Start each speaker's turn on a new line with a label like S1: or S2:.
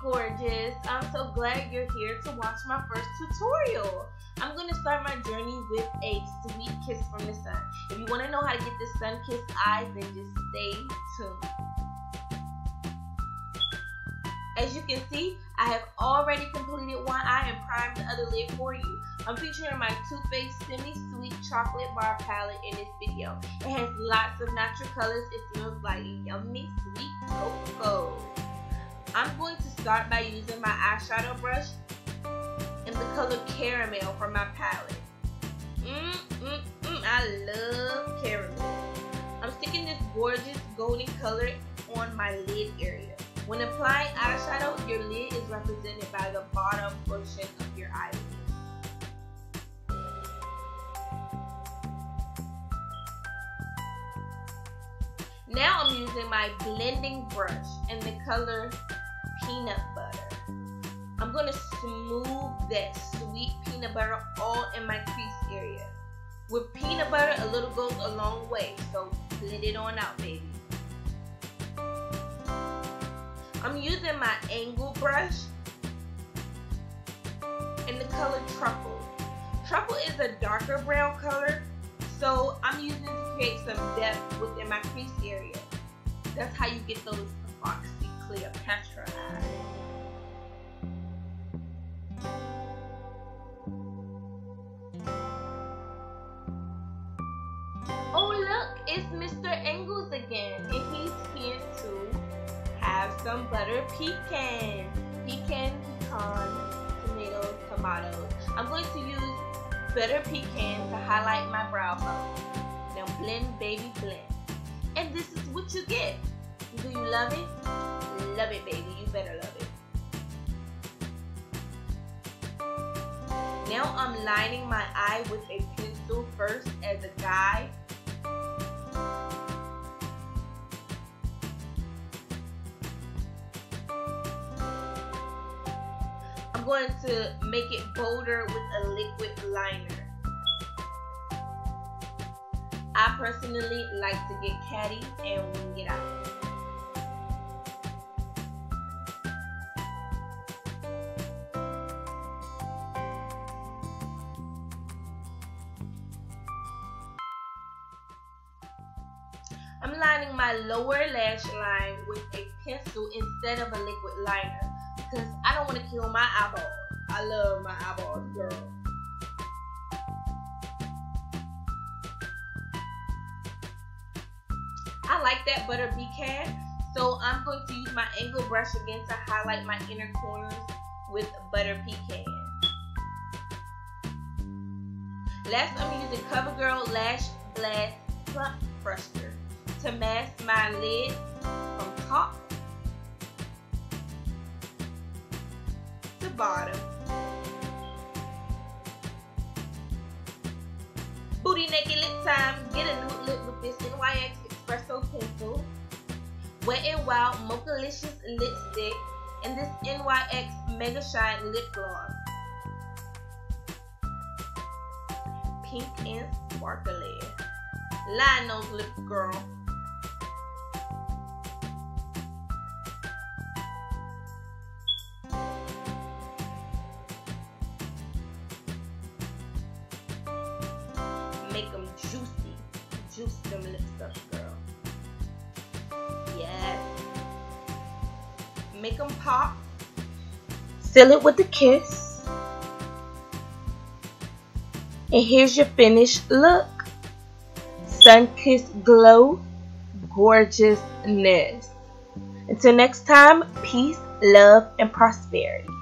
S1: gorgeous. I'm so glad you're here to watch my first tutorial. I'm going to start my journey with a sweet kiss from the sun. If you want to know how to get this sun-kissed eyes, then just stay tuned. As you can see, I have already completed one eye and primed the other lid for you. I'm featuring my Too Faced Semi-Sweet Chocolate Bar Palette in this video. It has lots of natural colors. It smells like yummy sweet cocoa. I'm going to start by using my eyeshadow brush in the color caramel for my palette. Mmm, mmm, mmm, I love caramel. I'm sticking this gorgeous golden color on my lid area. When applying eyeshadow, your lid is represented by the bottom portion of your eyelid. Now I'm using my blending brush in the color peanut butter. I'm going to smooth that sweet peanut butter all in my crease area. With peanut butter, a little goes a long way, so blend it on out, baby. I'm using my angle brush in the color truffle. Truffle is a darker brown color, so I'm using to create some depth within my crease area. That's how you get those foxy Oh look, it's Mr. Angles again, and he's here to have some butter pecan. Pecan, pecan, tomatoes, tomatoes. I'm going to use butter pecan to highlight my brow bone. Now blend, baby, blend. And this is what you get. Do you love it? Love it, baby. You better love it. Now I'm lining my eye with a pencil first as a guide I'm going to make it bolder with a liquid liner. I personally like to get catty and wing it out. My lower lash line with a pencil instead of a liquid liner because I don't want to kill my eyeballs. I love my eyeballs, girl. I like that butter pecan, so I'm going to use my angle brush again to highlight my inner corners with butter pecan. Last, I'm using CoverGirl Lash Blast Plump Brusher to mask my lid from top to bottom. Booty naked lip time. Get a new lip with this NYX Espresso Pencil. Wet n Wild Mochalicious Lipstick. And this NYX Mega Shine Lip Gloss. Pink and sparkly. Line those lips, girl. Juice them lips up, girl. Yes. Make them pop. Seal it with a kiss. And here's your finished look. Sun-kissed glow. Gorgeousness. Until next time, peace, love, and prosperity.